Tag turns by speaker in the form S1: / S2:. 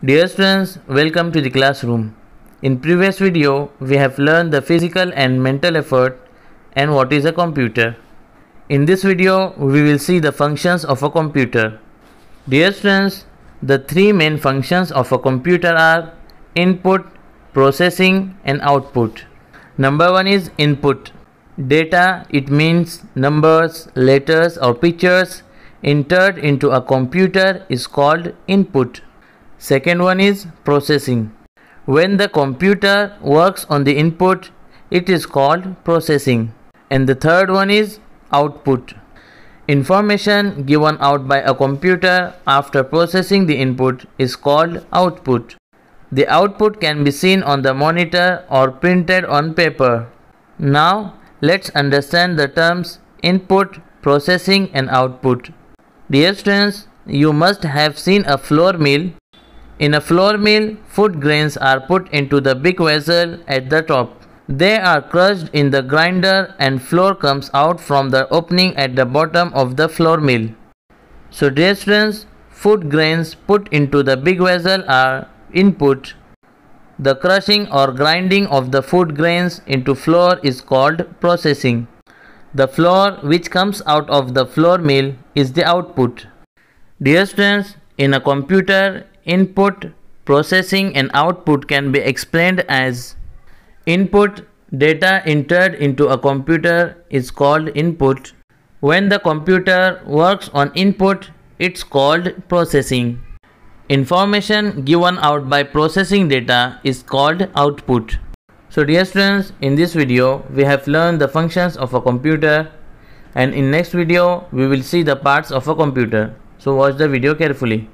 S1: Dear students, welcome to the classroom. In previous video, we have learned the physical and mental effort and what is a computer. In this video, we will see the functions of a computer. Dear students, the three main functions of a computer are input, processing and output. Number one is input. Data, it means numbers, letters or pictures entered into a computer is called input. Second one is processing. When the computer works on the input, it is called processing. And the third one is output. Information given out by a computer after processing the input is called output. The output can be seen on the monitor or printed on paper. Now, let's understand the terms input, processing and output. Dear students, you must have seen a flour mill. In a flour mill, food grains are put into the big vessel at the top. They are crushed in the grinder and flour comes out from the opening at the bottom of the flour mill. So dear students, food grains put into the big vessel are input. The crushing or grinding of the food grains into flour is called processing. The flour which comes out of the flour mill is the output. Dear students, in a computer, input, processing and output can be explained as input data entered into a computer is called input. When the computer works on input, it's called processing. Information given out by processing data is called output. So dear students, in this video we have learned the functions of a computer and in next video we will see the parts of a computer. So watch the video carefully.